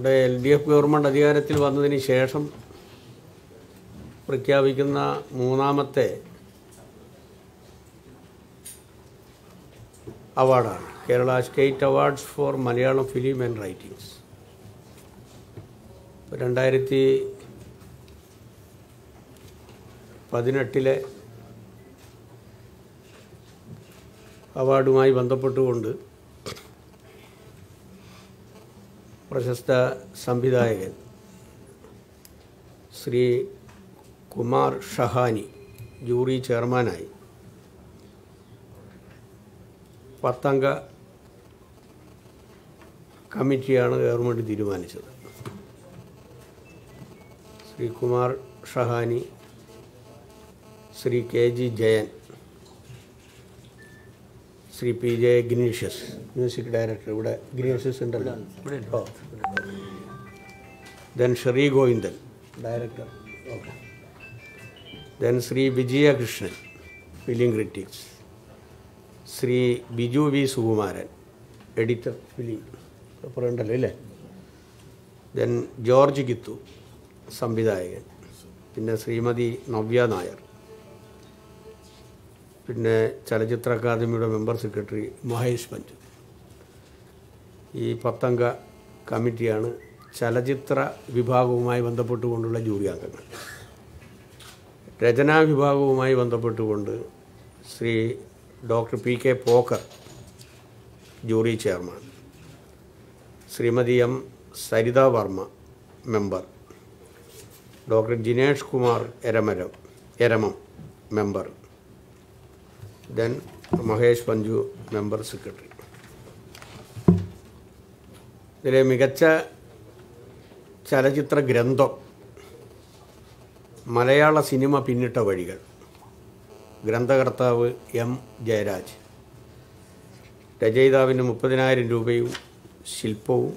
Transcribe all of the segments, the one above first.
ഇവിടെ L D F government അധികാരത്തിൽ വന്നതിന് ശേഷം പ്രഖ്യാപിക്കുന്ന മൂന്നാമത്തെ അവാർഡാണ്. Kerala state awards for Malayalam film and writings. രണ്ടായിരത്തി പതിനെട്ടിലെ അവാർഡുമായി ബന്ധപ്പെട്ടുകൊണ്ട് പ്രശസ്ത സംവിധായകൻ ശ്രീ കുമാർ ഷഹാനി ജൂറി ചെയർമാനായി. പത്തംഗ കമ്മിറ്റിയാണ് ഗവൺമെന്റ് തീരുമാനിച്ചത്. Shri Kumar Shahani Shri K G Jayan Shri P J Gracious music director. ഇവിടെ ഗ്രീഷ്യസ് ഉണ്ടല്ലോ. ഓ. Then Shri Govindan director. Okay then Shri Vijayakrishnan film critics Shri Biju V Sukumaran editor film അപ്പുറം ഉണ്ടല്ലോ അല്ലേ then George ഗിത്തു സംവിധായകൻ. പിന്നെ ശ്രീമതി നവ്യ നായർ. പിന്നെ ചലച്ചിത്ര അക്കാദമിയുടെ മെമ്പർ സെക്രട്ടറി മഹേഷ് പഞ്ചു. ഈ പത്തംഗ കമ്മിറ്റിയാണ് ചലച്ചിത്ര വിഭാഗവുമായി ബന്ധപ്പെട്ടുകൊണ്ടുള്ള ജൂറി അംഗങ്ങൾ. രചനാ വിഭാഗവുമായി ബന്ധപ്പെട്ടുകൊണ്ട് Shri doctor P K Pokkar jury chairman Shrimati M Saritha Varma member doctor Jinesh Kumar Eramaram Eramam member then Mahesh Panchu member secretary ഇതിലെ മികച്ച ചലച്ചിത്ര ഗ്രന്ഥം മലയാള സിനിമ പിന്നിട്ട വഴികൾ. ഗ്രന്ഥകർത്താവ് എം ജയരാജ്. രചയിതാവിന് മുപ്പതിനായിരം രൂപയും ശില്പവും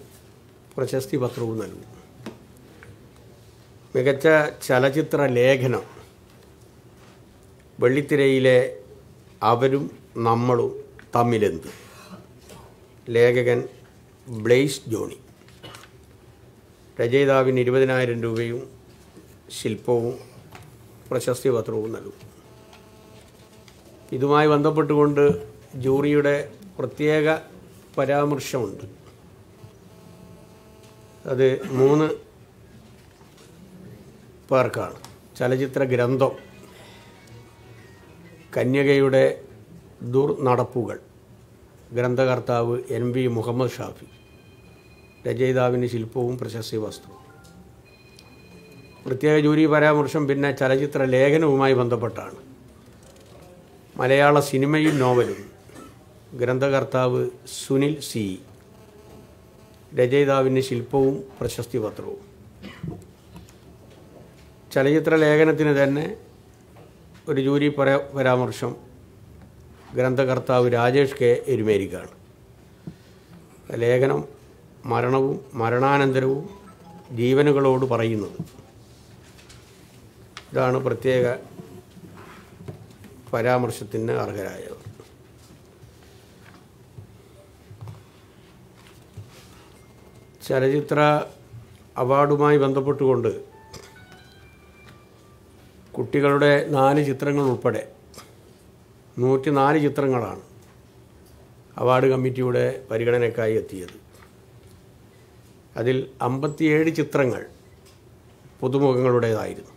പ്രശസ്തി പത്രവും നൽകും. മികച്ച ചലച്ചിത്ര ലേഖനം വെള്ളിത്തിരയിലെ അവരും നമ്മളും തമ്മിലെന്ത്? ലേഖകൻ ബ്ലെയ്സ് ജോണി. രചയിതാവിന് ഇരുപതിനായിരം രൂപയും ശില്പവും പ്രശസ്തി പത്രവും നൽകും. ഇതുമായി ബന്ധപ്പെട്ടുകൊണ്ട് ജൂറിയുടെ പ്രത്യേക പരാമർശമുണ്ട്. അത് മൂന്ന് പേർക്കാണ്. ചലച്ചിത്ര ഗ്രന്ഥം കന്യകയുടെ ദുർനടപ്പുകൾ. ഗ്രന്ഥകർത്താവ് എൻ വി മുഹമ്മദ് ഷാഫി. രചയിതാവിന് ശില്പവും പ്രശസ്തി വസ്ത്രവും പ്രത്യേക ജൂരി പരാമർശം പിന്നെ ചലച്ചിത്ര ലേഖനവുമായി ബന്ധപ്പെട്ടാണ്. മലയാള സിനിമയും നോവലും. ഗ്രന്ഥകർത്താവ് സുനിൽ സി. രചയിതാവിന് ശില്പവും പ്രശസ്തി പത്രവും ചലച്ചിത്ര ലേഖനത്തിന് തന്നെ ഒരു ജൂരി പരാ പരാമർശം ഗ്രന്ഥകർത്താവ് രാജേഷ് കെ. എരുമേരിക്കാണ്. ലേഖനം മരണവും മരണാനന്തരവും ജീവനുകളോട് പറയുന്നത്. ഇതാണ് പ്രത്യേക പരാമർശത്തിന് അർഹരായവർ ചലച്ചിത്ര അവാർഡുമായി ബന്ധപ്പെട്ടുകൊണ്ട് കുട്ടികളുടെ നാല് ചിത്രങ്ങൾ ഉൾപ്പെടെ നൂറ്റി നാല് ചിത്രങ്ങളാണ് അവാർഡ് കമ്മിറ്റിയുടെ പരിഗണനയ്ക്കായി എത്തിയത്. അതിൽ അമ്പത്തിയേഴ് ചിത്രങ്ങൾ പുതുമുഖങ്ങളുടേതായിരുന്നു.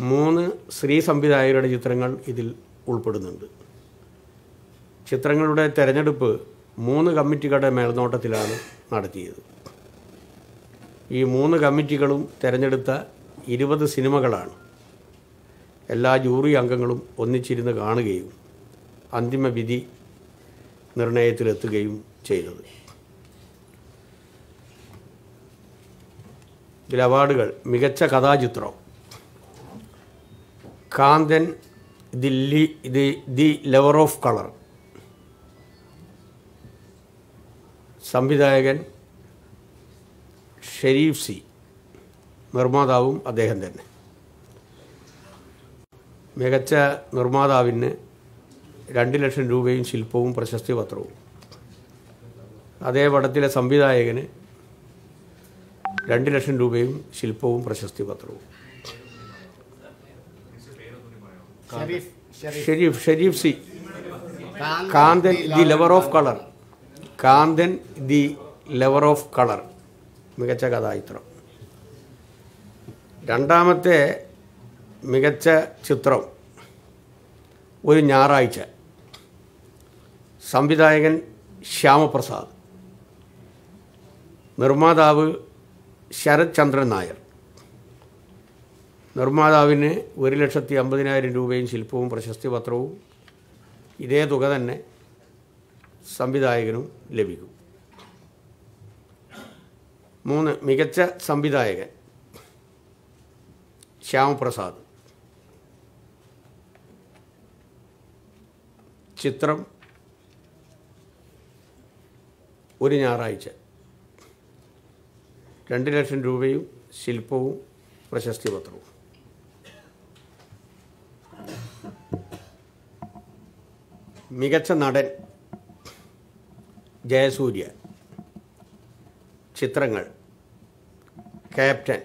മൂന്ന് സ്ത്രീ സംവിധായകരുടെ ചിത്രങ്ങൾ ഇതിൽ ഉൾപ്പെടുന്നുണ്ട്. ചിത്രങ്ങളുടെ തിരഞ്ഞെടുപ്പ് മൂന്ന് കമ്മിറ്റികളുടെ മേൽനോട്ടത്തിലാണ് നടത്തിയത്. ഈ മൂന്ന് കമ്മിറ്റികളും തിരഞ്ഞെടുത്ത ഇരുപത് സിനിമകളാണ്. എല്ലാ ജൂറി അംഗങ്ങളും ഒന്നിച്ചിരുന്ന് കാണുകയും അന്തിമ വിധി നിർണയത്തിലെത്തുകയും ചെയ്തത്. ഇതിൽ അവാർഡുകൾ മികച്ച കഥാചിത്രം. കാന്തൻ ദി ലി the the lover of colour. സംവിധായകൻ ഷെരീഫ് സി. നിർമ്മാതാവും അദ്ദേഹം തന്നെ. മികച്ച നിർമ്മാതാവിന് രണ്ട് ലക്ഷം രൂപയും ശില്പവും പ്രശസ്തി പത്രവും അതേ പടത്തിലെ സംവിധായകന് രണ്ട് ലക്ഷം രൂപയും ശില്പവും പ്രശസ്തി പത്രവും Sherif. Sharif C. Kanthan Kanthan the lover of colour. Kanthan the lover of colour. മികച്ച കഥാചിത്രം. രണ്ടാമത്തെ മികച്ച ചിത്രം ഒരു ഞായറാഴ്ച. സംവിധായകൻ ശ്യാമപ്രസാദ്. നിർമ്മാതാവ് ശരത് ചന്ദ്രൻ നായർ. നിർമ്മാതാവിന് ഒരു ലക്ഷത്തി അമ്പതിനായിരം രൂപയും ശില്പവും പ്രശസ്തി പത്രവും ഇതേ തുക തന്നെ സംവിധായകനും ലഭിക്കും. മൂന്ന് മികച്ച സംവിധായകൻ ശ്യാമപ്രസാദ്. ചിത്രം ഒരു ഞായറാഴ്ച. രണ്ട് ലക്ഷം രൂപയും ശില്പവും പ്രശസ്തി പത്രവും മികച്ച നടൻ ജയസൂര്യ. ചിത്രങ്ങൾ ക്യാപ്റ്റൻ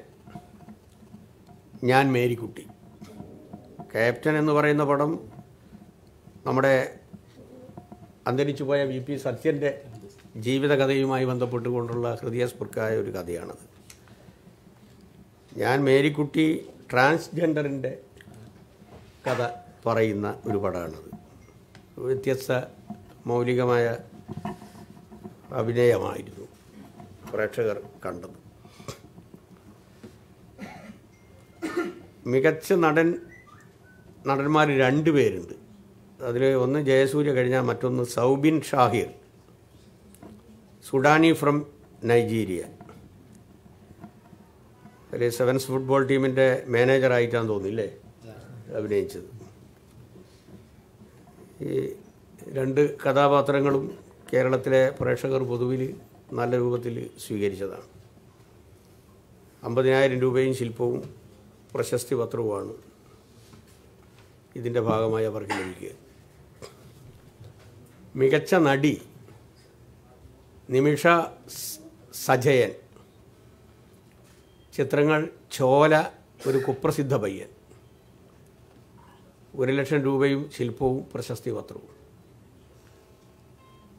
ഞാൻ മേരിക്കുട്ടി. ക്യാപ്റ്റൻ എന്ന് പറയുന്ന പടം നമ്മുടെ അന്തരിച്ചു പോയ വി പി സത്യന്റെ ജീവിതകഥയുമായി ബന്ധപ്പെട്ടുകൊണ്ടുള്ള ഹൃദയസ്പൃക്കായ ഒരു കഥയാണത്. ഞാൻ മേരിക്കുട്ടി ട്രാൻസ്ജെൻഡറിന്റെ കഥ പറയുന്ന ഒരു പടമാണത്. വ്യത്യസ്ത മൗലികമായ അഭിനയമായിരുന്നു പ്രേക്ഷകർ കണ്ടത്. മികച്ച നടൻ നടന്മാർ രണ്ട് പേരുണ്ട് അതിൽ ഒന്ന് ജയസൂര്യ കഴിഞ്ഞാൽ മറ്റൊന്ന് Soubin Shahir. Sudani from Nigeria. ഒരു സെവൻസ് ഫുട്ബോൾ ടീമിന്റെ മാനേജറായിട്ടാന്ന് തോന്നില്ലേ? അഭിനയിച്ചത്. ഈ രണ്ട് കഥാപാത്രങ്ങളും കേരളത്തിലെ പ്രേക്ഷകർ പൊതുവിൽ നല്ല രൂപത്തിൽ സ്വീകരിച്ചതാണ്. അമ്പതിനായിരം രൂപയും ശില്പവും പ്രശസ്തി പത്രവുമാണ് ഇതിന്റെ ഭാഗമായി അവർക്ക് ലഭിക്കുക. മികച്ച നടി നിമിഷ സജയൻ. ചിത്രങ്ങൾ ചോല ഒരു കുപ്രസിദ്ധ പയ്യൻ. ഒരു ലക്ഷം രൂപയും ശില്പവും പ്രശസ്തി പത്രവും.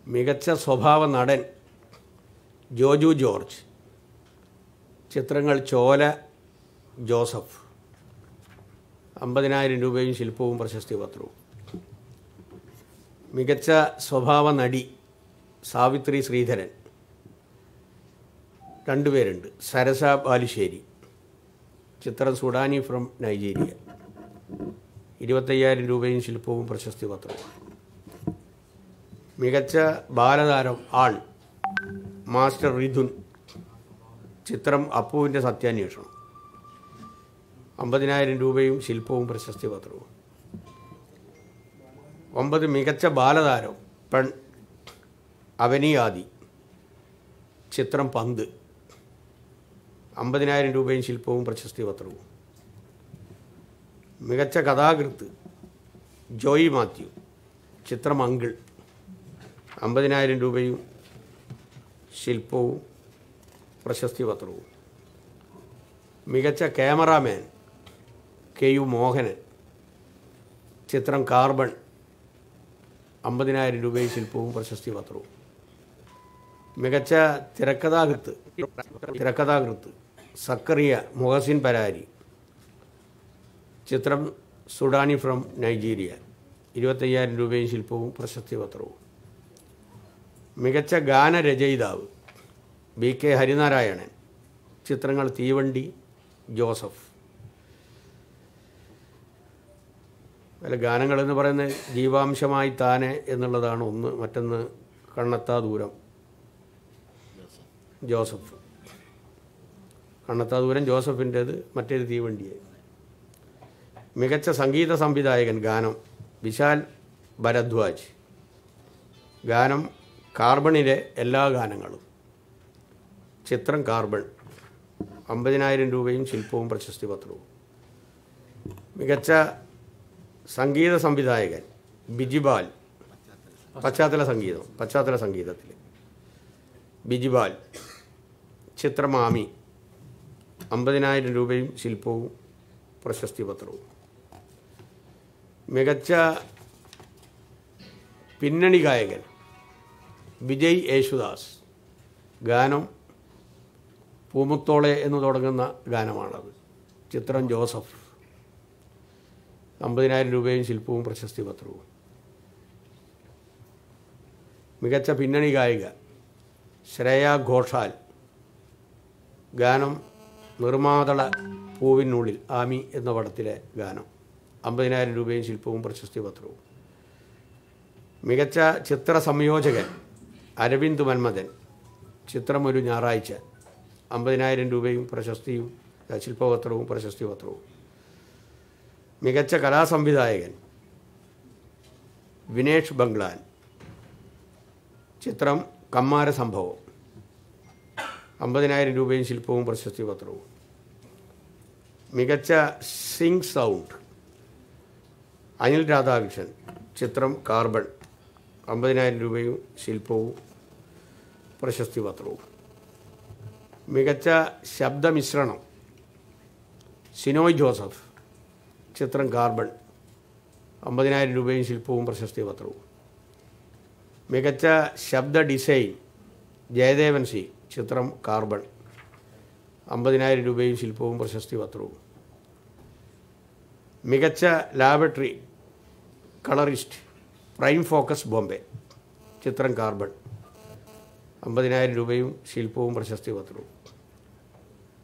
മികച്ച സ്വഭാവ നടൻ ജോജു ജോർജ്. ചിത്രങ്ങൾ ചോല ജോസഫ്. അമ്പതിനായിരം രൂപയും ശില്പവും പ്രശസ്തി പത്രവും. മികച്ച സ്വഭാവ നടി സാവിത്രി ശ്രീധരൻ. രണ്ടുപേരുണ്ട്. സരസ ബാലുശ്ശേരി. ചിത്രം സുഡാനി ഫ്രം നൈജീരിയ ഇരുപത്തയ്യായിരം രൂപയും ശില്പവും പ്രശസ്തി പത്രവും. മികച്ച ബാലതാരം ആൾ മാസ്റ്റർ റിധുൻ. ചിത്രം അപ്പുവിന്റെ സത്യാന്വേഷണം. അമ്പതിനായിരം രൂപയും ശില്പവും പ്രശസ്തി പത്രവും. ഒമ്പത് മികച്ച ബാലതാരം പെൺ അവനിയാദി ചിത്രം പന്ത് അമ്പതിനായിരം രൂപയും ശില്പവും പ്രശസ്തി പത്രവും. മികച്ച കഥാകൃത്ത് ജോയി മാത്യു ചിത്രം അങ്കിൾ അമ്പതിനായിരം രൂപയും ശില്പവും പ്രശസ്തി പത്രവും. മികച്ച ക്യാമറാമാൻ കെ യു മോഹനൻ ചിത്രം കാർബൺ അമ്പതിനായിരം രൂപയിൽ ശില്പവും പ്രശസ്തി പത്രവും. മികച്ച തിരക്കഥാകൃത്ത് തിരക്കഥാകൃത്ത് സക്കറിയ മുഹസിൻ പരാരി ചിത്രം സുഡാനി ഫ്രം നൈജീരിയ ഇരുപത്തയ്യായിരം രൂപയും ശില്പവും പ്രശസ്തി പത്രവും. മികച്ച ഗാനരചയിതാവ് ബി കെ ഹരിനാരായണൻ ചിത്രങ്ങൾ തീവണ്ടി ജോസഫ്. അല്ല ഗാനങ്ങളെന്ന് പറയുന്നത് ജീവാംശമായി താനെ എന്നുള്ളതാണ് ഒന്ന്. മറ്റൊന്ന് കണ്ണത്താ ദൂരം. ജോസഫ്. കണ്ണത്താ ദൂരം ജോസഫിന്റേത് മറ്റേത് തീവണ്ടിയെ. മികച്ച സംഗീത സംവിധായകൻ ഗാനം വിശാൽ ഭരദ്വാജ്. ഗാനം കാർബണിലെ എല്ലാ ഗാനങ്ങളും. ചിത്രം കാർബൺ. അമ്പതിനായിരം രൂപയും ശില്പവും പ്രശസ്തി പത്രവും. മികച്ച സംഗീത സംവിധായകൻ ബിജിബാൽ പശ്ചാത്തല സംഗീതം പശ്ചാത്തല സംഗീതത്തിൽ ബിജിബാൽ ചിത്രമാമി അമ്പതിനായിരം രൂപയും ശില്പവും പ്രശസ്തി പത്രവും. മികച്ച പിന്നണി ഗായകൻ വിജയ് യേശുദാസ്. ഗാനം പൂമുത്തോളെ എന്ന് തുടങ്ങുന്ന ഗാനമാണത്. ചിത്രം ജോസഫ്. അമ്പതിനായിരം രൂപയും ശില്പവും പ്രശസ്തി പത്രവും. മികച്ച പിന്നണി ഗായിക ശ്രേയ ഘോഷാൽ. ഗാനം നിർമാതള പൂവിനുള്ളിൽ ആമി എന്ന പടത്തിലെ ഗാനം. അമ്പതിനായിരം രൂപയും ശില്പവും പ്രശസ്തി പത്രവും. മികച്ച ചിത്ര സംയോജകൻ അരവിന്ദ് മന്മഥൻ. ചിത്രം ഒരു ഞായറാഴ്ച. അമ്പതിനായിരം രൂപയും പ്രശസ്തിയും ശില്പപത്രവും പ്രശസ്തി പത്രവും. മികച്ച കലാസംവിധായകൻ വിനേഷ് ബംഗ്ലാൻ. ചിത്രം കമ്മാര സംഭവം. അമ്പതിനായിരം രൂപയും ശില്പവും പ്രശസ്തി പത്രവും. മികച്ച സിംഗ് സൗണ്ട്. അനിൽ രാധാകൃഷ്ണൻ. ചിത്രം കാർബൺ. അമ്പതിനായിരം രൂപയും ശില്പവും പ്രശസ്തി പത്രവും. മികച്ച ശബ്ദമിശ്രണം. സിനോയ് ജോസഫ്. ചിത്രം കാർബൺ. അമ്പതിനായിരം രൂപയും ശില്പവും പ്രശസ്തി പത്രവും. മികച്ച ശബ്ദ ഡിസൈൻ ജയദേവൻ സി ചിത്രം കാർബൺ. അമ്പതിനായിരം രൂപയും ശില്പവും പ്രശസ്തി പത്രവും. മികച്ച laboratory colourist Prime Focus Bombay ചിത്രം കാർബൺ. അമ്പതിനായിരം രൂപയും ശില്പവും പ്രശസ്തി പത്രവും.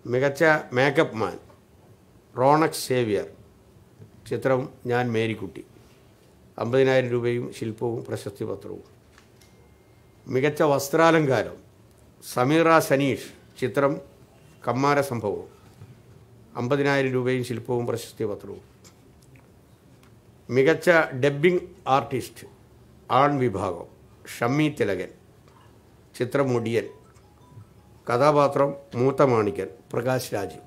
മികച്ച മേക്കപ്പ് മാൻ റോണക്സ് സേവിയർ ചിത്രം ഞാൻ മേരിക്കുട്ടി. അമ്പതിനായിരം രൂപയും ശില്പവും പ്രശസ്തി പത്രവും മികച്ച വസ്ത്രാലങ്കാരം. സമീറ സനീഷ് ചിത്രം കമ്മാര സംഭവം അമ്പതിനായിരം രൂപയും ശില്പവും പ്രശസ്തി പത്രവും മികച്ച ഡബ്ബിംഗ് ആർട്ടിസ്റ്റ് ആൺ വിഭാഗം. ഷമ്മി തിലകൻ. ചിത്രം ഒടിയൻ. കഥാപാത്രം മൂത്ത മാണിക്കൻ. പ്രകാശ് രാജ്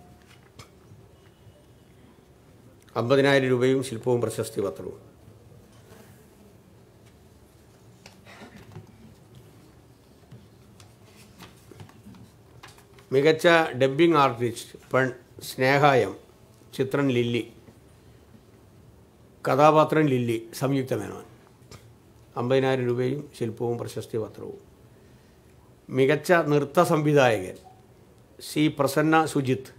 അമ്പതിനായിരം രൂപയും ശില്പവും പ്രശസ്തി പത്രവും. മികച്ച ഡബ്ബിംഗ് ആർട്ടിസ്റ്റ് പെൺ സ്നേഹായം ചിത്രൻ ലില്ലി കഥാപാത്രം ലില്ലി സംയുക്ത മേനോൻ. അമ്പതിനായിരം രൂപയും ശില്പവും പ്രശസ്തി പത്രവും. മികച്ച നൃത്ത സംവിധായകൻ സി പ്രസന്ന സുജിത്ത്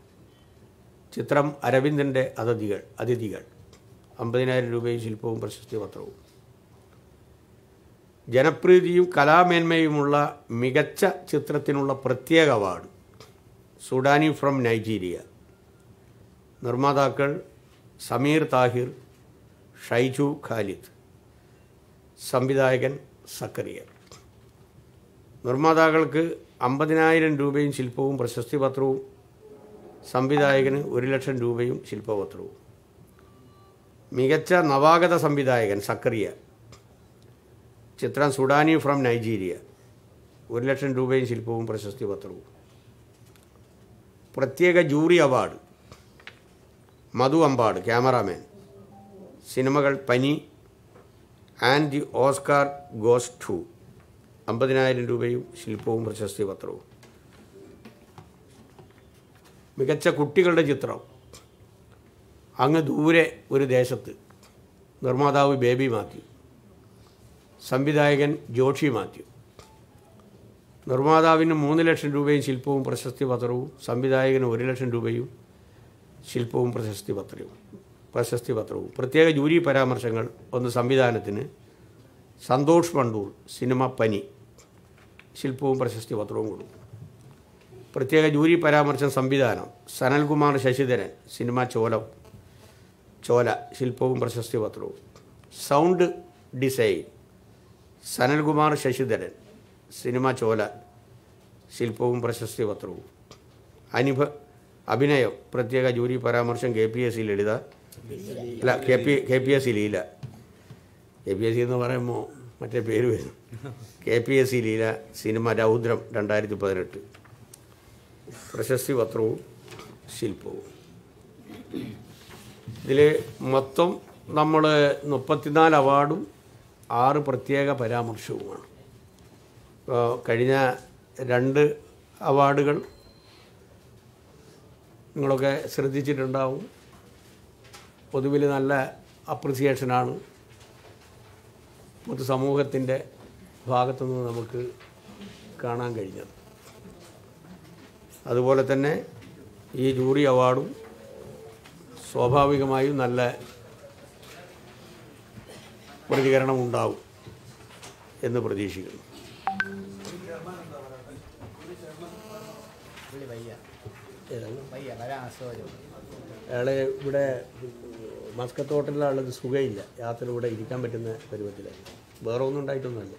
ചിത്രം അരവിന്ദന്റെ അതിഥികൾ അതിഥികൾ. അമ്പതിനായിരം രൂപയും ശില്പവും പ്രശസ്തി പത്രവും ജനപ്രീതിയും കലാമേന്മയുമുള്ള മികച്ച ചിത്രത്തിനുള്ള പ്രത്യേക അവാർഡ് സുഡാനി ഫ്രം നൈജീരിയ. നിർമ്മാതാക്കൾ സമീർ താഹിർ ഷൈജു ഖാലിദ് സംവിധായകൻ സക്കറിയ നിർമ്മാതാക്കൾക്ക് അമ്പതിനായിരം രൂപയും ശില്പവും പ്രശസ്തി പത്രവും സംവിധായകന് ഒരു ലക്ഷം രൂപയും ശില്പപത്രവും. മികച്ച നവാഗത സംവിധായകൻ സക്കറിയ. ചിത്രം സുഡാനി ഫ്രം നൈജീരിയ. ഒരു ലക്ഷം രൂപയും ശില്പവും പ്രശസ്തി പത്രവും. പ്രത്യേക jury award. Madhu Ambat cameraman. സിനിമകൾ പനി. And the Oscar goes to. അമ്പതിനായിരം രൂപയും ശില്പവും പ്രശസ്തി പത്രവും. മികച്ച കുട്ടികളുടെ ചിത്രം. അങ്ങ് ദൂരെ ഒരു ദേശത്ത് നിർമ്മാതാവ് ബേബി മാത്യു സംവിധായകൻ ജോഷി മാത്യു. നിർമ്മാതാവിന് മൂന്ന് ലക്ഷം രൂപയും ശില്പവും പ്രശസ്തി പത്രവും സംവിധായകന് ഒരു ലക്ഷം രൂപയും ശില്പവും പ്രശസ്തി പത്രവും പ്രശസ്തി പത്രവും. പ്രത്യേക ജൂരി പരാമർശങ്ങൾ ഒന്ന് സംവിധാനത്തിന്. സന്തോഷ് മണ്ടൂർ സിനിമ പനി ശില്പവും പ്രശസ്തി പത്രവും കൊടുക്കും. പ്രത്യേക ജൂരി പരാമർശം സംവിധാനം. സനൽകുമാർ ശശിധരൻ സിനിമ ചോലം ചോല ശില്പവും പ്രശസ്തി പത്രവും. Sound design Sanalkumar Sasidharan cinema Chola ശില്പവും പ്രശസ്തി പത്രവും. അനുഭ അഭിനയം പ്രത്യേക ജൂരി പരാമർശം K P S C Lalitha അല്ല K P K P S C Leela. K P S C എന്ന് പറയുമ്പോൾ മറ്റേ പേര് വരും. K P S C Leela cinema Raudram രണ്ടായിരത്തി പതിനെട്ട്. പ്രശസ്തി പത്രവും ശില്പവും. ഇതിൽ മൊത്തം നമ്മൾ മുപ്പത്തിനാല് അവാർഡും ആറ് പ്രത്യേക പരാമർശവുമാണ്. കഴിഞ്ഞ രണ്ട് അവാർഡുകൾ നിങ്ങളൊക്കെ ശ്രദ്ധിച്ചിട്ടുണ്ടാവും. പൊതുവിൽ നല്ല അപ്രിസിയേഷനാണ്. പൊതുസമൂഹത്തിന്റെ ഭാഗത്തുനിന്ന് നമുക്ക് കാണാൻ കഴിഞ്ഞത്. അതുപോലെ തന്നെ ഈ ജൂറി അവാർഡും സ്വാഭാവികമായും നല്ല പ്രതികരണം ഉണ്ടാവും എന്ന് പ്രതീക്ഷിക്കുന്നു. അയാളെ ഇവിടെ മസ്കത്ത് ഹോട്ടലിലാളുടെ സുഖമില്ല യാത്ര ഇവിടെ ഇരിക്കാൻ പറ്റുന്ന പരുവത്തിലായി. വേറെ ഒന്നും ഉണ്ടായിട്ടൊന്നുമല്ല.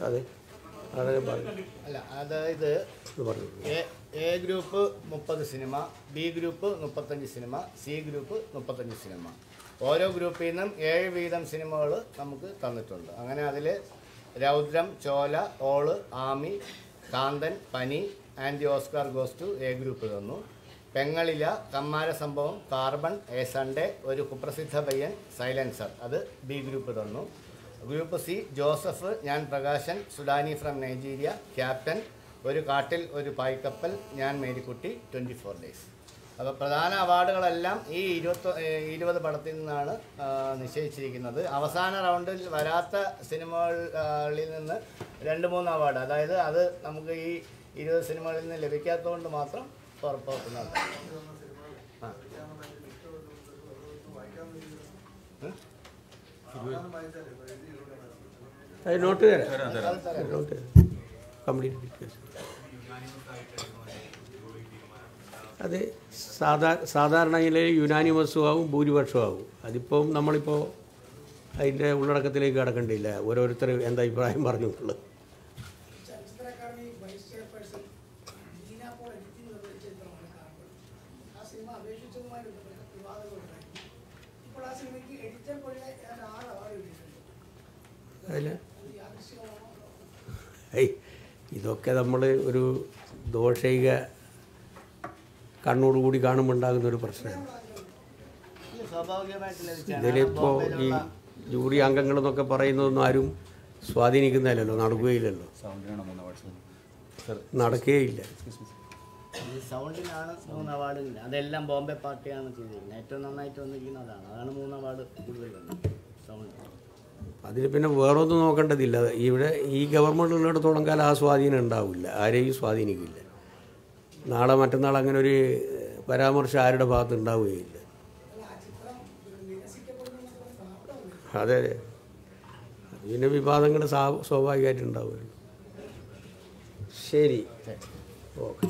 അതെ. അതെ പറഞ്ഞു അല്ല അതായത് എ ഗ്രൂപ്പ് മുപ്പത് സിനിമ ബി ഗ്രൂപ്പ് മുപ്പത്തഞ്ച് സിനിമ സി ഗ്രൂപ്പ് മുപ്പത്തഞ്ച് സിനിമ. ഓരോ ഗ്രൂപ്പിൽ നിന്നും ഏഴ് വീതം സിനിമകൾ നമുക്ക് തന്നിട്ടുണ്ട്. അങ്ങനെ അതിൽ രൗദ്രം ചോല ഓൾ ആമി കാന്തൻ പനി and the Oscar to A group തന്നു. പെങ്ങളില കമ്മാര സംഭവം കാർബൺ എ സൺഡേ ഒരു കുപ്രസിദ്ധ പയ്യൻ സൈലൻസർ. അത് ബി ഗ്രൂപ്പ് തന്നു. ഗ്രൂപ്പ് സി ജോസഫ് ഞാൻ Prakashan Sudani from Nigeria captain ഒരു കാട്ടിൽ ഒരു പായ്ക്കപ്പൽ ഞാൻ മേരിക്കുട്ടി ട്വന്റി ഫോർ ഡേയ്സ് അപ്പോൾ പ്രധാന അവാർഡുകളെല്ലാം ഈ ഇരുപത്തി ഇരുപത് പടത്തിൽ നിന്നാണ് നിശ്ചയിച്ചിരിക്കുന്നത്. അവസാന റൗണ്ടിൽ വരാത്ത സിനിമകളിൽ നിന്ന് രണ്ട് മൂന്ന് അവാർഡ് അതായത് അത് നമുക്ക് ഈ ഇരുപത് സിനിമകളിൽ നിന്ന് ലഭിക്കാത്തതുകൊണ്ട് മാത്രം അത് നോട്ട് തരാം. നോട്ട് കംപ്ലീറ്റ് അത് സാധാ സാധാരണയിൽ യുനാനിമസുമാവും ഭൂരിപക്ഷമാവും അതിപ്പം നമ്മളിപ്പോൾ അതിന്റെ ഉള്ളടക്കത്തിലേക്ക് കടക്കേണ്ടിയില്ല ഓരോരുത്തർ എന്താ അഭിപ്രായം പറഞ്ഞു എന്നുള്ളത് ഏയ് ഇതൊക്കെ നമ്മൾ ഒരു ദോഷൈക കണ്ണോടുകൂടി കാണുമ്പോൾ ഉണ്ടാകുന്ന ഒരു പ്രശ്നമാണ്. ഇതിലിപ്പോൾ ഈ ജൂറി അംഗങ്ങൾ എന്നൊക്കെ പറയുന്നതൊന്നും ആരും സ്വാധീനിക്കുന്നില്ലല്ലോ നടക്കുകയില്ലല്ലോ. നടക്കുകയില്ല സൗണ്ടിനാണ് മൂന്ന് അവാർഡ് അതെല്ലാം ബോംബെ പാർട്ടിയാണ് ചെയ്തിരിക്കുന്നത്. ഏറ്റവും നന്നായിട്ട് വന്നിരിക്കുന്നത് അതാണ്. അതാണ് മൂന്ന് അവാർഡ് കൂടുതൽ സൗണ്ട്. അതിന് പിന്നെ വേറൊന്നും നോക്കേണ്ടതില്ല. ഇവിടെ ഈ ഗവൺമെന്റ് ഉള്ളിടത്തോളം കാലം ആ സ്വാധീനം ഉണ്ടാവില്ല. ആരെയും സ്വാധീനിക്കില്ല. നാളെ മറ്റന്നാൾ അങ്ങനെ ഒരു പരാമർശം ആരുടെ ഭാഗത്ത് ഉണ്ടാവുകയില്ല. അതെ. അതെ പിന്നെ വിവാദങ്ങൾ സ്വാഭാവികമായിട്ട് ഉണ്ടാവുകയുള്ളൂ. ശരി. ഓക്കെ.